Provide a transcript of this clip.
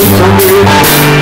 so